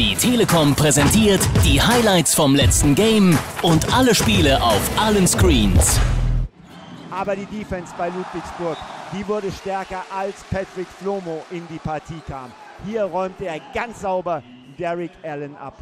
Die Telekom präsentiert die Highlights vom letzten Game und alle Spiele auf allen Screens. Aber die Defense bei Ludwigsburg, die wurde stärker als Patrick Flomo in die Partie kam. Hier räumte er ganz sauber Derek Allen ab.